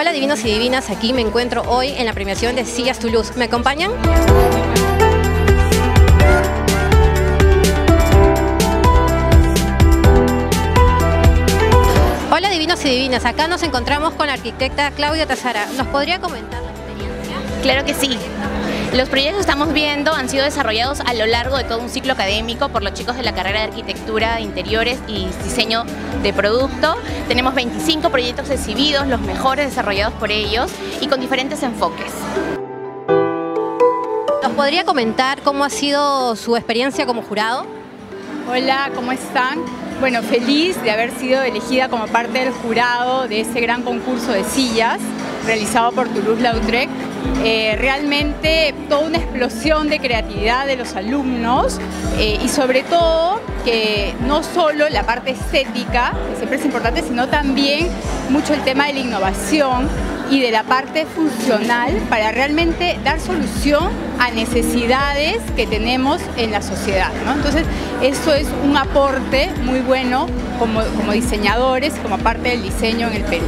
Hola divinos y divinas, aquí me encuentro hoy en la premiación de Sillas Toulouse. ¿Me acompañan? Hola divinos y divinas, acá nos encontramos con la arquitecta Claudia Tazara. ¿Nos podría comentar la experiencia? Claro que sí. Los proyectos que estamos viendo han sido desarrollados a lo largo de todo un ciclo académico por los chicos de la carrera de Arquitectura de Interiores y Diseño de Producto. Tenemos 25 proyectos exhibidos, los mejores desarrollados por ellos y con diferentes enfoques. ¿Nos podría comentar cómo ha sido su experiencia como jurado? Hola, ¿cómo están? Bueno, feliz de haber sido elegida como parte del jurado de ese gran concurso de sillas realizado por Toulouse-Lautrec. Eh, realmente toda una explosión de creatividad de los alumnos eh, y sobre todo que no solo la parte estética, que siempre es importante, sino también mucho el tema de la innovación y de la parte funcional para realmente dar solución a necesidades que tenemos en la sociedad. Entonces, eso es un aporte muy bueno como, como diseñadores, como parte del diseño en el Perú.